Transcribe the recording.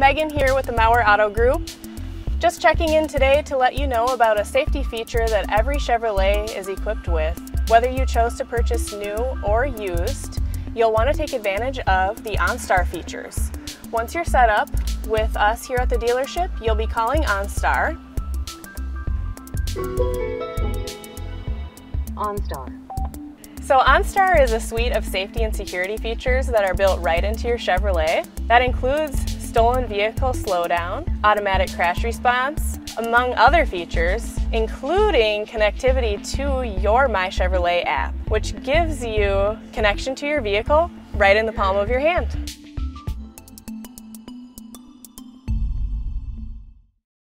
Megan here with the Mauer Auto Group. Just checking in today to let you know about a safety feature that every Chevrolet is equipped with. Whether you chose to purchase new or used, you'll want to take advantage of the OnStar features. Once you're set up with us here at the dealership, you'll be calling OnStar. OnStar. So OnStar is a suite of safety and security features that are built right into your Chevrolet. That includes stolen vehicle slowdown, automatic crash response, among other features, including connectivity to your My Chevrolet app, which gives you connection to your vehicle right in the palm of your hand.